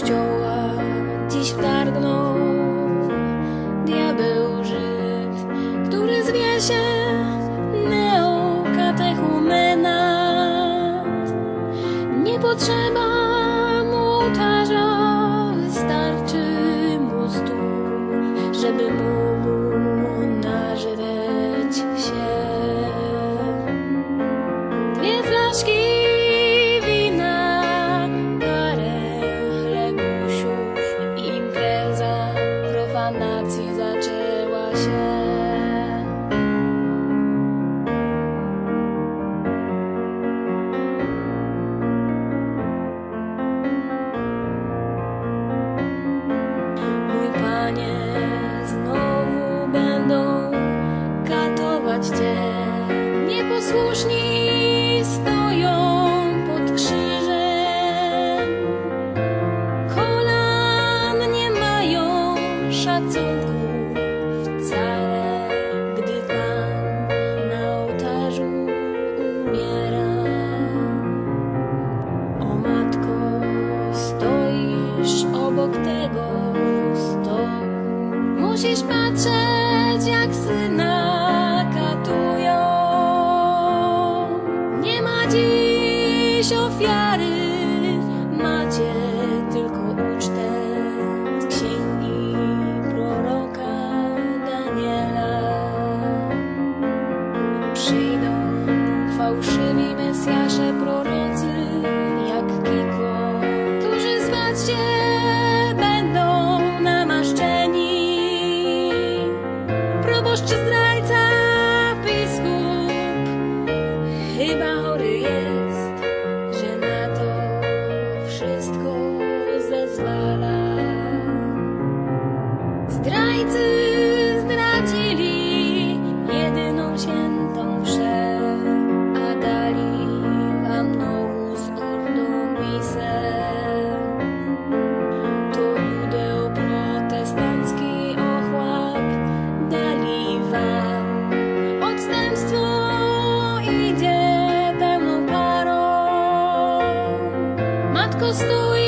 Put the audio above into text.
kościoła dziś targnął. zaczęła się. Mój panie, znowu będą katować cię nieposłuszni. musisz patrzeć jak syna. chyba jest, że na to wszystko zezwala. Zdrajcy zdradzili jedyną się go slow